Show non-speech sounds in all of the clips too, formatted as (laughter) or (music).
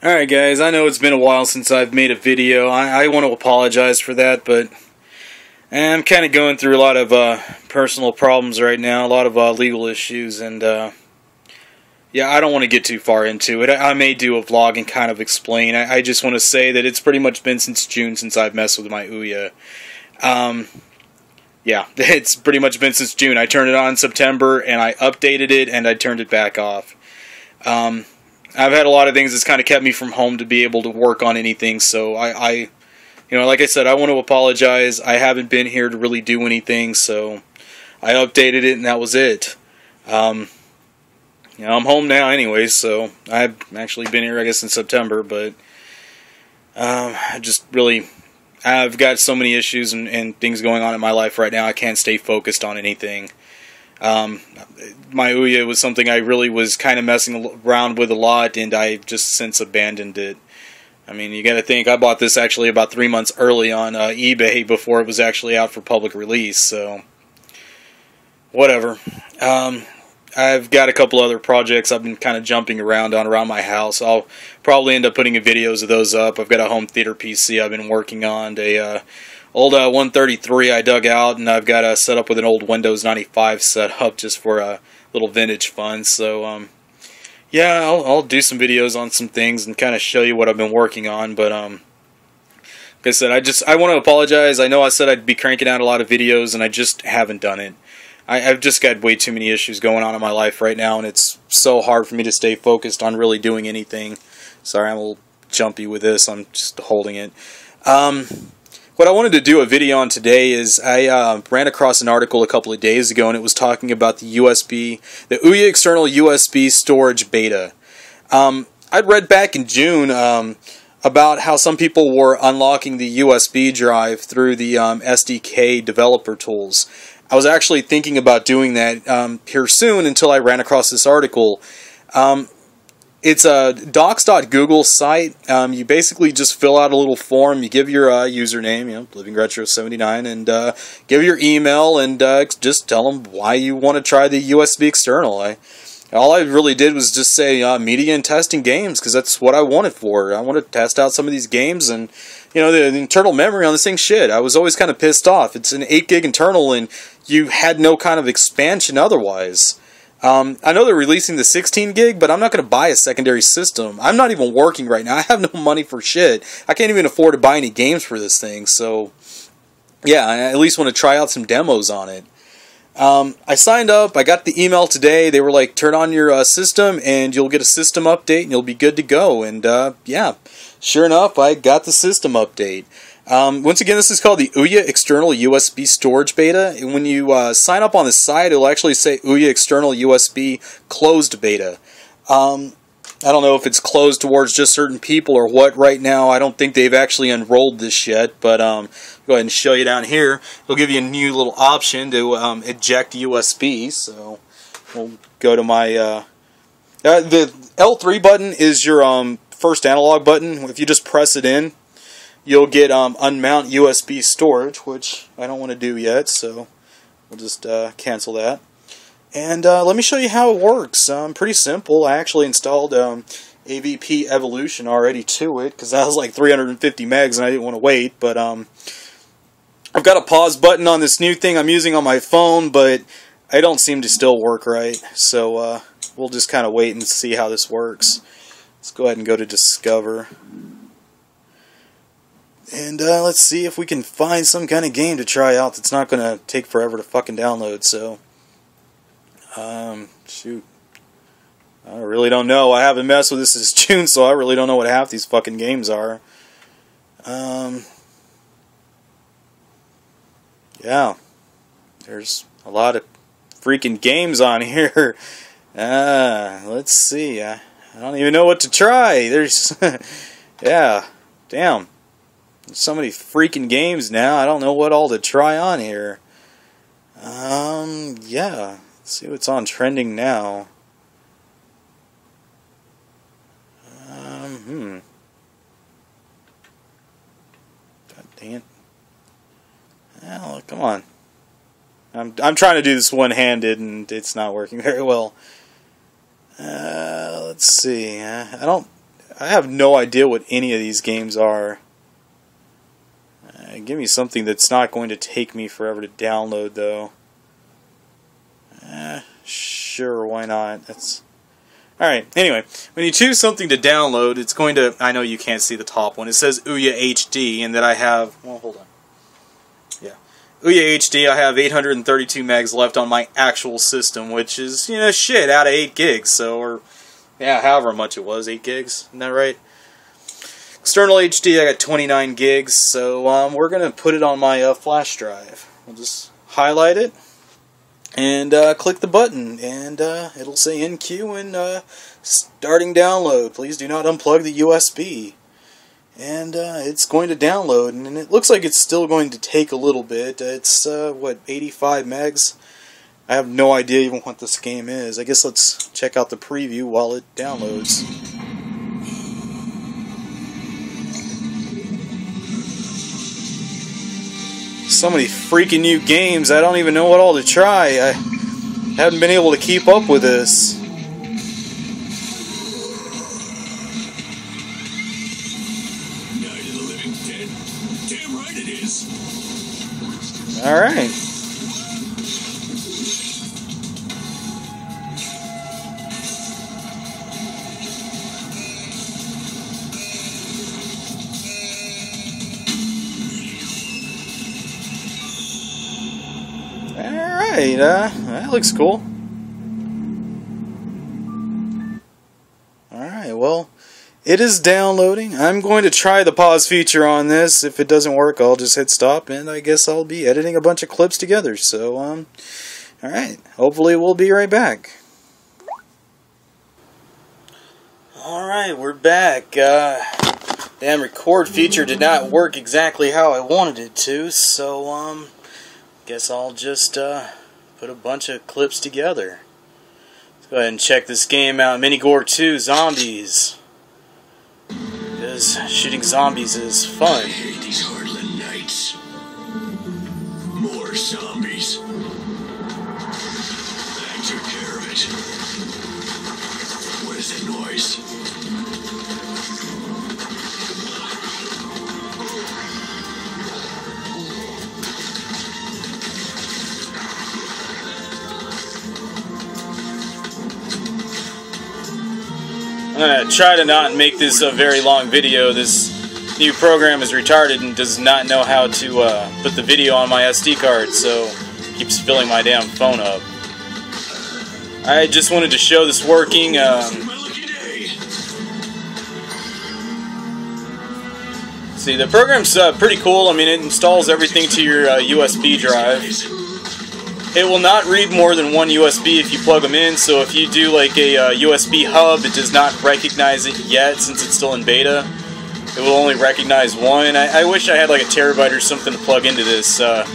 Alright guys, I know it's been a while since I've made a video. I, I want to apologize for that, but I'm kind of going through a lot of uh, personal problems right now, a lot of uh, legal issues, and uh, yeah, I don't want to get too far into it. I, I, may do a vlog and kind of explain. I, I, just want to say that it's pretty much been since June since I've messed with my Ouya. Um, yeah, (laughs) it's pretty much been since June. I turned it on in September, and I updated it, and I turned it back off. Um, I've had a lot of things that's kind of kept me from home to be able to work on anything. So I, I, you know, like I said, I want to apologize. I haven't been here to really do anything, so I updated it and that was it. Um, you know, I'm home now anyways, so I've actually been here, I guess, in September, but um, I just really, I've got so many issues and, and things going on in my life right now. I can't stay focused on anything. Um, my Ouya was something I really was kind of messing around with a lot, and I just since abandoned it. I mean, you got to think I bought this actually about three months early on uh, eBay before it was actually out for public release. So, whatever. Um, I've got a couple other projects I've been kind of jumping around on around my house. I'll probably end up putting videos of those up. I've got a home theater PC I've been working on. A uh, old uh, 133 I dug out, and I've got a set up with an old Windows 95 set up just for a little vintage fun. So, um, yeah, I'll, I'll, do some videos on some things and kind of show you what I've been working on. But, um, like I said, I just I want to apologize. I know I said I'd be cranking out a lot of videos, and I just haven't done it. I, have just got way too many issues going on in my life right now, and it's so hard for me to stay focused on really doing anything. Sorry, I'm a little jumpy with this. I'm just holding it. Um, what I wanted to do a video on today is I uh, ran across an article a couple of days ago and it was talking about the USB, the Ouya external USB storage beta. Um, I'd read back in June um, about how some people were unlocking the USB drive through the um, SDK developer tools. I was actually thinking about doing that um, here soon until I ran across this article. Um, it's a docs.google site. Um, you basically just fill out a little form. You give your uh, username, you know, livingretro79, and uh, give your email, and uh, just tell them why you want to try the USB external. I, all I really did was just say uh, media and testing games because that's what I wanted for. I wanted to test out some of these games, and you know, the, the internal memory on this thing, shit. I was always kind of pissed off. It's an 8 gig internal, and you had no kind of expansion otherwise. Um, I know they're releasing the 16 gig, but I'm not going to buy a secondary system. I'm not even working right now. (laughs) I have no money for shit. I can't even afford to buy any games for this thing. So, yeah, I at least want to try out some demos on it. Um, I signed up. I got the email today. They were like, turn on your uh, system and you'll get a system update and you'll be good to go. And uh, yeah, sure enough, I got the system update. Um, once again, this is called the Ouya External USB Storage Beta. And when you uh, sign up on the site, it'll actually say Ouya External USB Closed Beta. Um, I don't know if it's closed towards just certain people or what right now. I don't think they've actually enrolled this yet, but um, go ahead and show you down here. It'll give you a new little option to um, eject USB. So we'll go to my... Uh, uh, the L3 button is your um, first analog button. If you just press it in, you'll get um, unmount USB storage, which I don't want to do yet, so we'll just uh, cancel that. And uh, let me show you how it works. Um, pretty simple. I actually installed um, AVP Evolution already to it because that was like 350 megs and I didn't want to wait. But um, I've got a pause button on this new thing I'm using on my phone, but I don't seem to still work right. So uh, we'll just kind of wait and see how this works. Let's go ahead and go to Discover. And uh, let's see if we can find some kind of game to try out that's not going to take forever to fucking download. So, um, shoot. I really don't know. I haven't messed with this since (laughs) June, so I really don't know what half these fucking games are. Um, yeah. There's a lot of freaking games on (laughs) here. Uh, let's see. I, I don't even know what to try. There's, (laughs) yeah, damn so many freaking games now. I don't know what all to try on here. Um, yeah. Let's see what's on trending now. Um, hmm. God dang it. Well, come on. I'm I'm trying to do this one-handed and it's not working (laughs) very well. Uh, let's see. I don't I have no idea what any of these games are. Uh, give me something that's not going to take me forever to download, though. Eh, sure, why not? That's Alright, anyway, when you choose something to download, it's going to, I know you can't see the top one, it says Ouya HD, and that I have, well, hold on. Yeah. Ouya HD, I have 832 megs left on my actual system, which is, you know, shit, out of 8 gigs, so, or, yeah, however much it was, 8 gigs, isn't that right? External HD, I got 29 gigs, so um, we're going to put it on my uh, flash drive. We'll just highlight it, and uh, click the button and uh, it'll say NQ and uh, starting download. Please do not unplug the USB. And uh, it's going to download, and it looks like it's still going to take a little bit. It's, uh, what, 85 megs? I have no idea even what this game is. I guess let's check out the preview while it downloads. So many freaking new games. I don't even know what all to try. I haven't been able to keep up with this. All right. Alright, uh, that looks cool. Alright, well, it is downloading. I'm going to try the pause feature on this. If it doesn't work, I'll just hit stop, and I guess I'll be editing a bunch of clips together. So, um, alright, hopefully we'll be right back. Alright, we're back. Uh, damn record feature did not work exactly how I wanted it to, so, um, guess I'll just, uh, put a bunch of clips together. Let's go ahead and check this game out. Mini Minigore 2 Zombies. Because shooting zombies is fun. I hate these Heartland nights. More zombies. I'm to try to not make this a very long video. This new program is retarded and does not know how to uh, put the video on my SD card, so it keeps filling my damn phone up. I just wanted to show this working. Um, see, the program's uh, pretty cool. I mean, it installs everything to your uh, USB drive. It will not read more than one USB if you plug them in, so if you do like a uh, USB hub, it does not recognize it yet since it's still in beta. It will only recognize one. I, I wish I had like a terabyte or something to plug into this. Uh,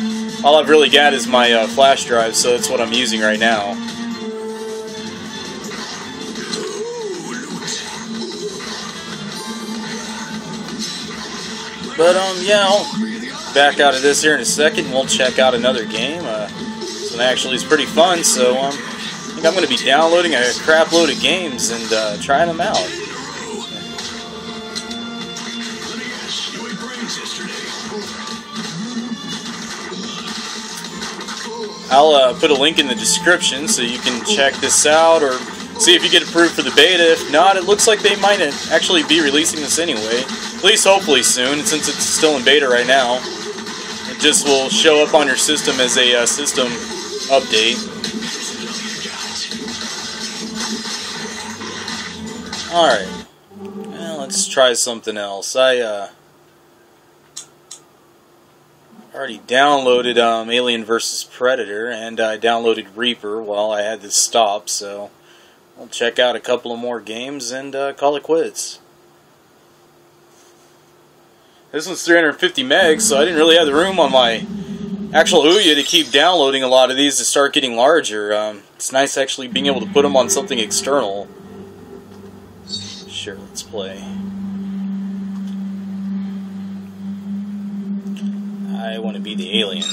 all I've really got is my uh, flash drive, so that's what I'm using right now. But um, yeah, I'll back out of this here in a second. We'll check out another game. One actually is pretty fun, so um, I think I'm going to be downloading a crap load of games and uh, trying them out. I'll uh, put a link in the description so you can check this out or see if you get approved for the beta. If not, it looks like they might actually be releasing this anyway. At least hopefully soon, since it's still in beta right now. It just will show up on your system as a uh, system update. Alright. Well, let's try something else. I, uh... already downloaded um, Alien vs. Predator, and I downloaded Reaper while I had this stop, so I'll check out a couple of more games and uh, call it quits. This one's 350 megs, so I didn't really have the room on my actual Ouya to keep downloading a lot of these to start getting larger. Um, it's nice actually being able to put them on something external. Sure, let's play. I want to be the alien.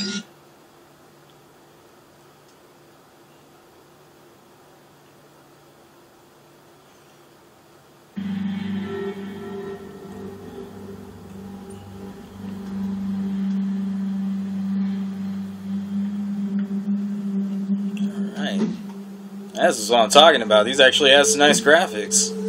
This is what I'm talking about. These actually some nice graphics.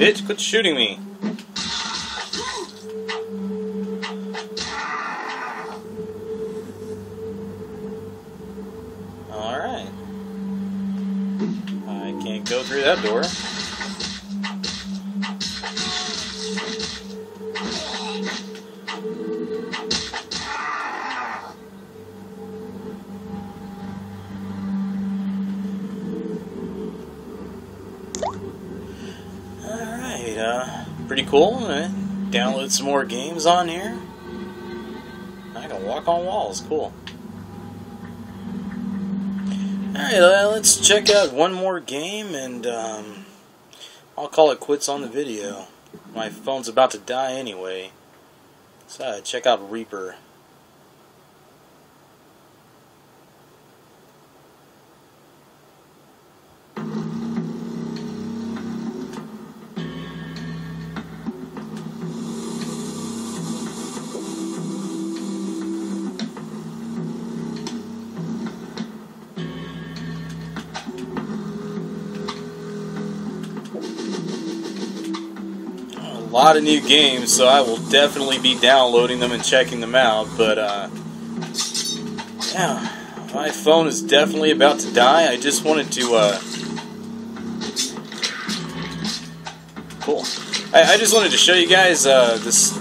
Bitch, quit shooting me. Alright. I can't go through that door. Cool. Uh, download some more games on here. I can walk on walls, cool. Alright, uh, let's check out one more game and um, I'll call it quits on the video. My phone's about to die anyway. So check out Reaper. Lot of new games, so I will definitely be downloading them and checking them out. But uh, yeah, my phone is definitely about to die. I just wanted to. Uh, cool. I, I just wanted to show you guys uh, this.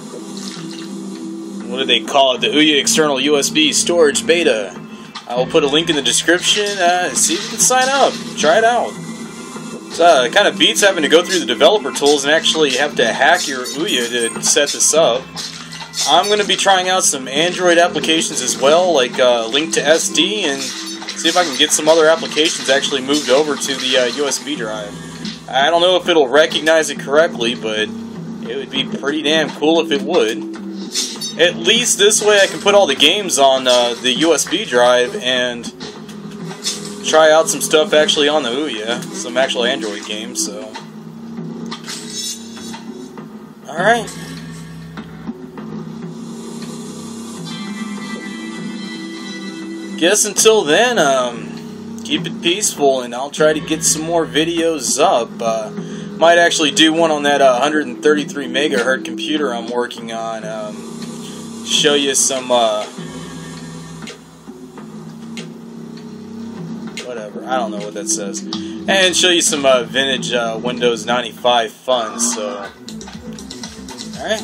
What do they call it? The Ouya external USB storage beta. I will put a link in the description. Uh, see if you can sign up. Try it out. So, uh, it kind of beats having to go through the developer tools and actually have to hack your Ouya to set this up. I'm going to be trying out some Android applications as well, like uh, Link2SD, and see if I can get some other applications actually moved over to the uh, USB drive. I don't know if it'll recognize it correctly, but it would be pretty damn cool if it would. At least this way I can put all the games on uh, the USB drive and try out some stuff actually on the Ouya, some actual Android games, so. Alright. Guess until then, um, keep it peaceful and I'll try to get some more videos up. Uh, might actually do one on that uh, 133 megahertz computer I'm working on. Um, show you some, uh, I don't know what that says. And show you some uh, vintage uh, Windows 95 fun. So, alright.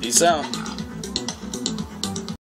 Peace out.